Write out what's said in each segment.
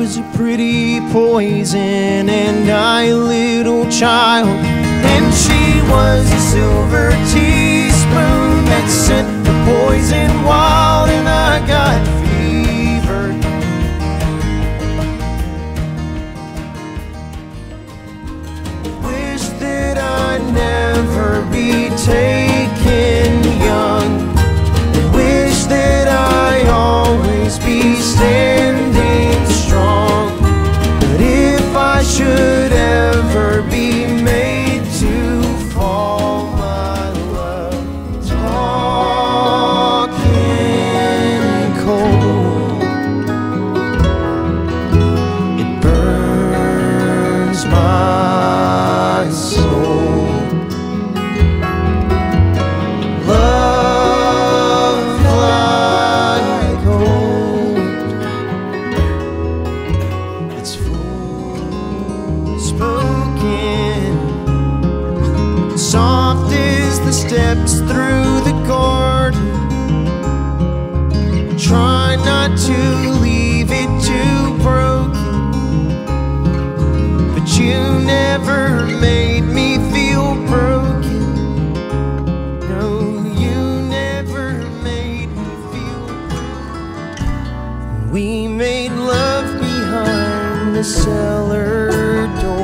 was a pretty poison, and I a little child. And she was a silver teaspoon that sent the poison wild, steps through the garden. Try not to leave it too broken, but you never made me feel broken. No, you never made me feel. We made love behind the cellar door,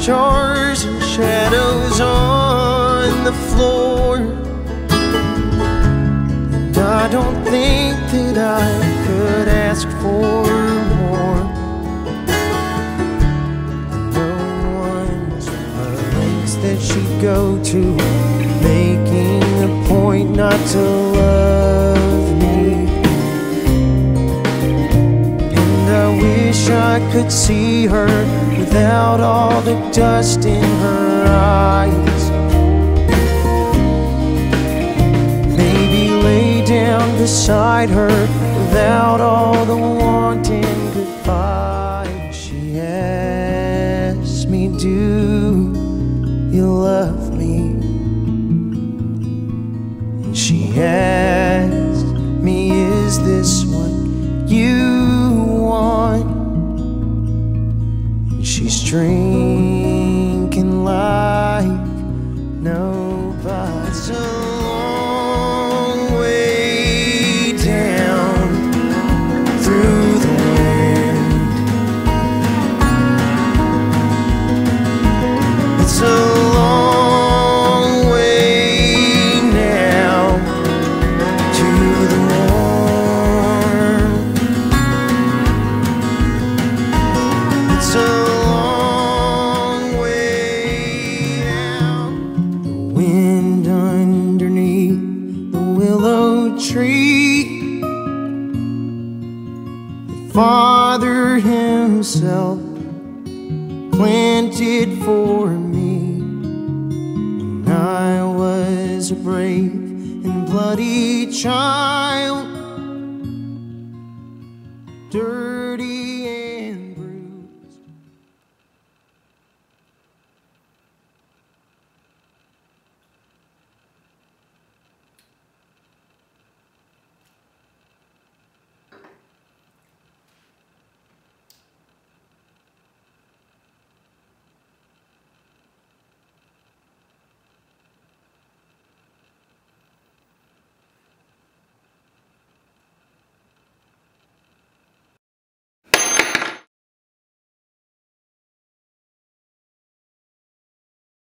jars and shadows on the floor. And I don't think that I could ask for more. No one's place that she'd go to, making a point not to I could see her without all the dust in her eyes. Maybe lay down beside her without all the wanting goodbye. She asked me, Do you love me? And she asked me, Is this what you she's drinking like nobody's tree. The Father Himself planted for me. When I was a brave and bloody child. Dirt